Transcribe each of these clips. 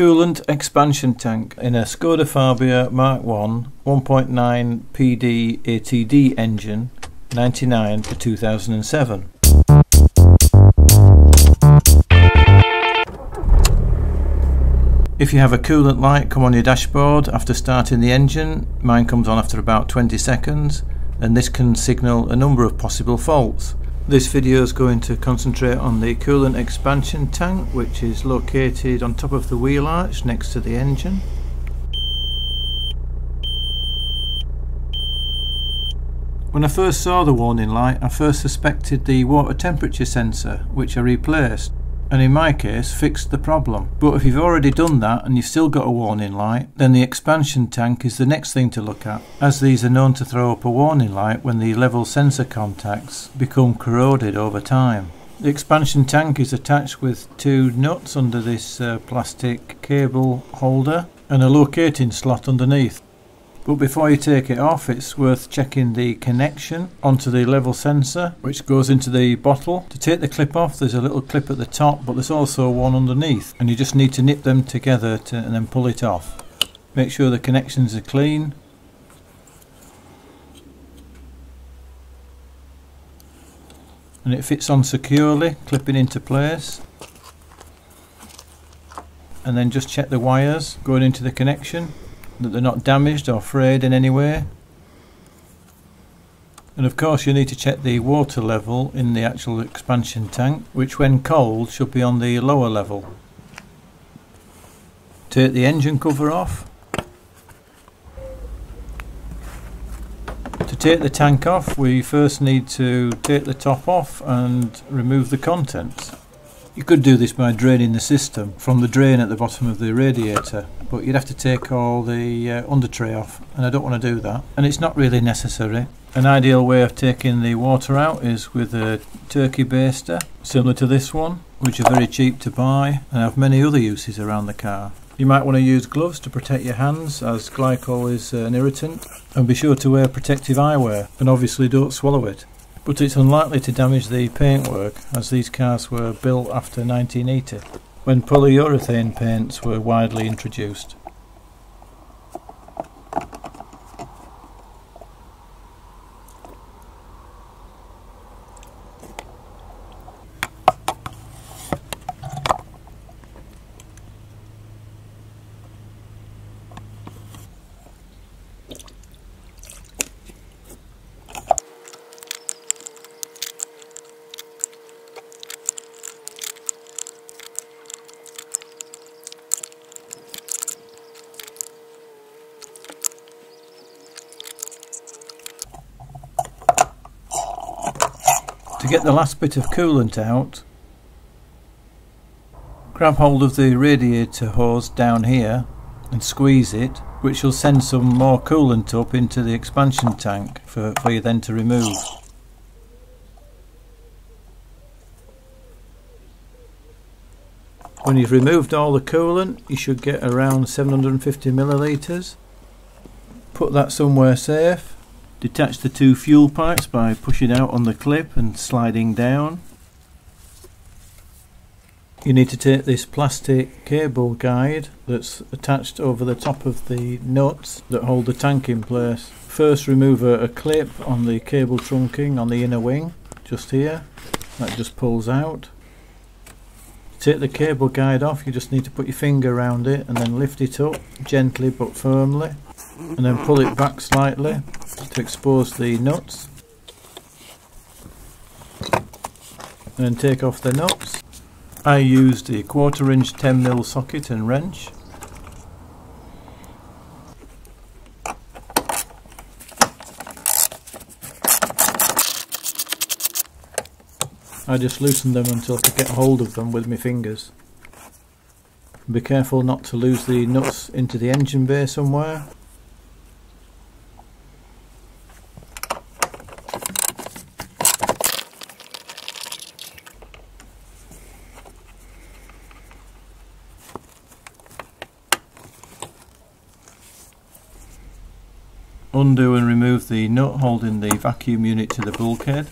coolant expansion tank in a Skoda Fabia Mark 1 1.9 PD ATD engine 99 to 2007. If you have a coolant light come on your dashboard after starting the engine, mine comes on after about 20 seconds and this can signal a number of possible faults. This video is going to concentrate on the coolant expansion tank which is located on top of the wheel arch next to the engine. When I first saw the warning light I first suspected the water temperature sensor which I replaced and in my case fixed the problem. But if you've already done that and you've still got a warning light, then the expansion tank is the next thing to look at, as these are known to throw up a warning light when the level sensor contacts become corroded over time. The expansion tank is attached with two nuts under this uh, plastic cable holder and a locating slot underneath. But before you take it off, it's worth checking the connection onto the level sensor, which goes into the bottle. To take the clip off, there's a little clip at the top, but there's also one underneath, and you just need to nip them together to, and then pull it off. Make sure the connections are clean. And it fits on securely, clipping into place. And then just check the wires going into the connection that they're not damaged or frayed in any way. And of course you need to check the water level in the actual expansion tank, which when cold should be on the lower level. Take the engine cover off. To take the tank off we first need to take the top off and remove the contents. You could do this by draining the system from the drain at the bottom of the radiator but you'd have to take all the uh, under tray off and I don't want to do that and it's not really necessary. An ideal way of taking the water out is with a turkey baster similar to this one which are very cheap to buy and have many other uses around the car. You might want to use gloves to protect your hands as glycol is an irritant and be sure to wear protective eyewear and obviously don't swallow it. But it's unlikely to damage the paintwork as these cars were built after 1980 when polyurethane paints were widely introduced. Get the last bit of coolant out, grab hold of the radiator hose down here and squeeze it, which will send some more coolant up into the expansion tank for, for you then to remove. When you've removed all the coolant, you should get around 750 millilitres. Put that somewhere safe Detach the two fuel pipes by pushing out on the clip and sliding down. You need to take this plastic cable guide that's attached over the top of the nuts that hold the tank in place. First remove a, a clip on the cable trunking on the inner wing, just here. That just pulls out. Take the cable guide off, you just need to put your finger around it and then lift it up gently but firmly and then pull it back slightly to expose the nuts and take off the nuts. I used a quarter inch 10mm socket and wrench I just loosened them until I could get hold of them with my fingers. Be careful not to lose the nuts into the engine bay somewhere undo and remove the nut holding the vacuum unit to the bulkhead.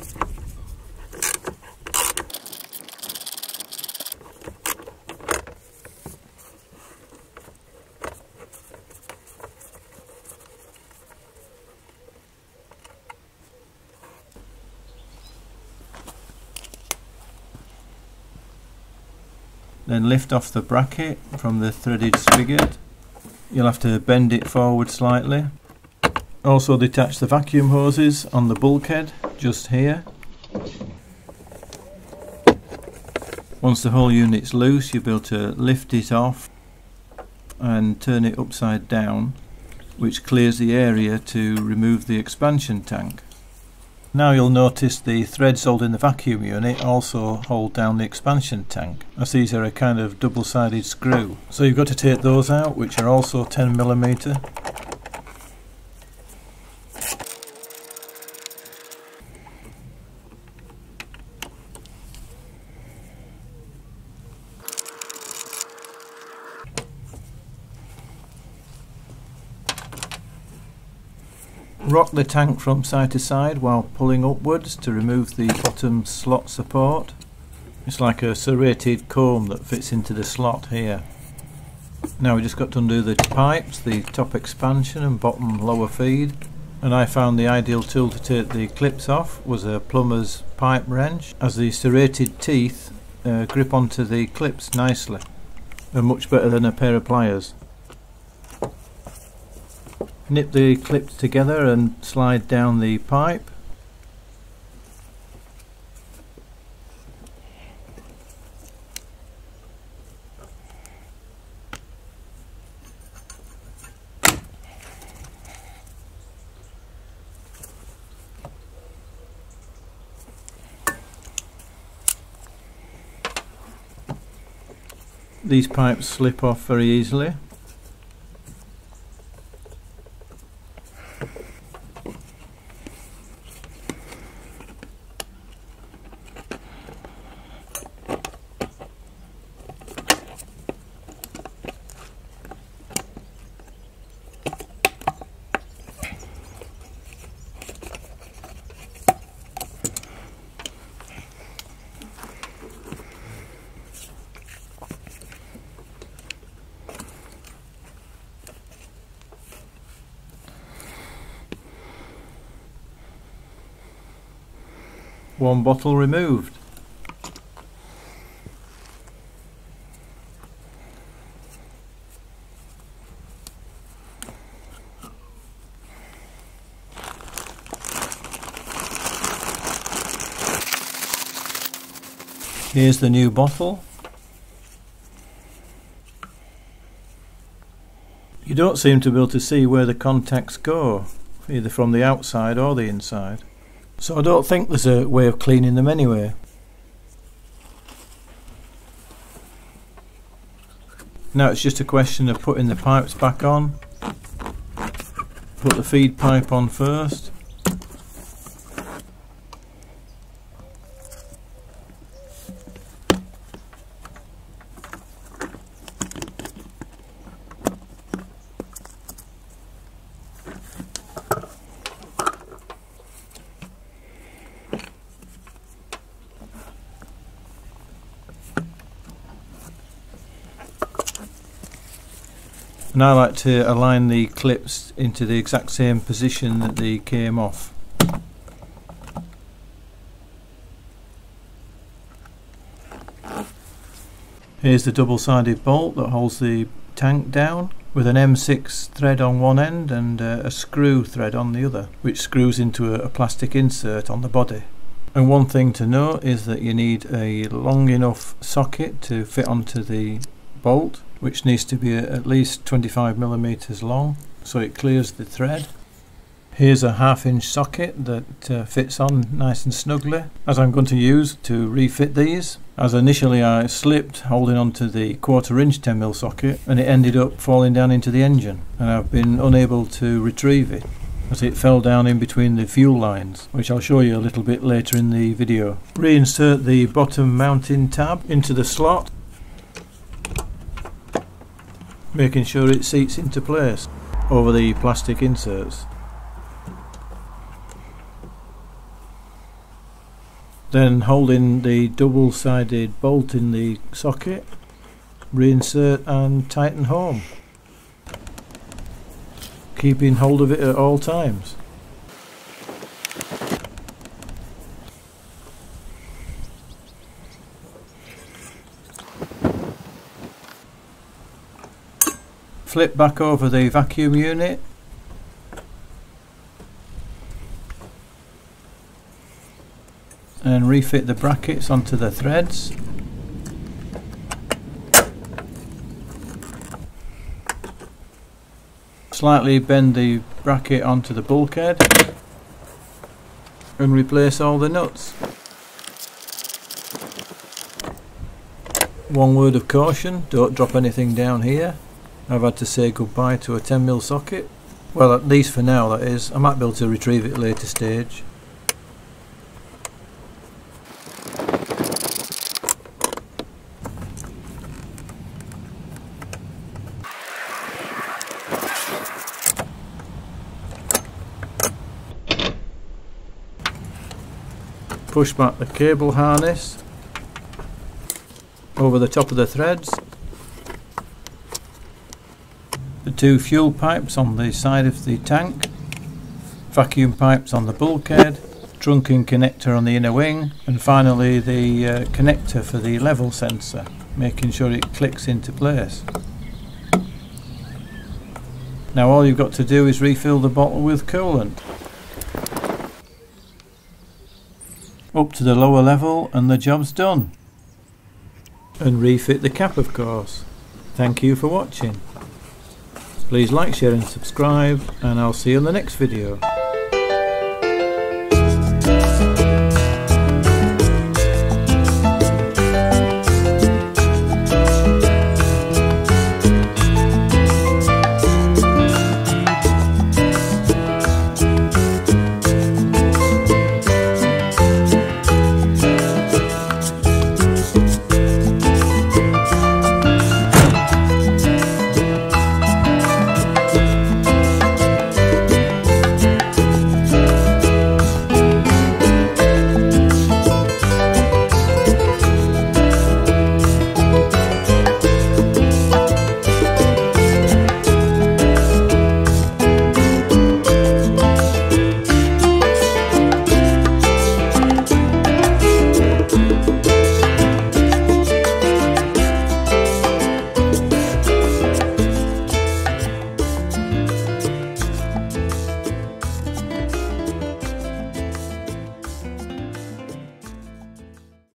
Then lift off the bracket from the threaded spigot. You'll have to bend it forward slightly also detach the vacuum hoses on the bulkhead just here. Once the whole unit's loose you'll be able to lift it off and turn it upside down which clears the area to remove the expansion tank. Now you'll notice the threads holding the vacuum unit also hold down the expansion tank as these are a kind of double-sided screw. So you've got to take those out which are also 10mm Rock the tank from side to side while pulling upwards to remove the bottom slot support. It's like a serrated comb that fits into the slot here. Now we just got to undo the pipes, the top expansion and bottom lower feed and I found the ideal tool to take the clips off was a plumber's pipe wrench as the serrated teeth uh, grip onto the clips nicely and much better than a pair of pliers. Nip the clips together and slide down the pipe. These pipes slip off very easily. One bottle removed. Here's the new bottle. You don't seem to be able to see where the contacts go, either from the outside or the inside. So I don't think there's a way of cleaning them anyway. Now it's just a question of putting the pipes back on. Put the feed pipe on first. And I like to align the clips into the exact same position that they came off. Here's the double-sided bolt that holds the tank down with an M6 thread on one end and uh, a screw thread on the other which screws into a, a plastic insert on the body. And one thing to note is that you need a long enough socket to fit onto the bolt which needs to be at least 25 millimeters long so it clears the thread. Here's a half inch socket that uh, fits on nice and snugly as I'm going to use to refit these as initially I slipped holding onto the quarter inch 10mm socket and it ended up falling down into the engine and I've been unable to retrieve it as it fell down in between the fuel lines which I'll show you a little bit later in the video. Reinsert the bottom mounting tab into the slot making sure it seats into place over the plastic inserts. Then holding the double-sided bolt in the socket, reinsert and tighten home, keeping hold of it at all times. Flip back over the vacuum unit. And refit the brackets onto the threads. Slightly bend the bracket onto the bulkhead. And replace all the nuts. One word of caution don't drop anything down here I've had to say goodbye to a 10mm socket. Well at least for now that is. I might be able to retrieve it at a later stage. Push back the cable harness over the top of the threads the two fuel pipes on the side of the tank vacuum pipes on the bulkhead trunking connector on the inner wing and finally the uh, connector for the level sensor making sure it clicks into place now all you've got to do is refill the bottle with coolant up to the lower level and the job's done. And refit the cap of course. Thank you for watching. Please like, share and subscribe and I'll see you in the next video.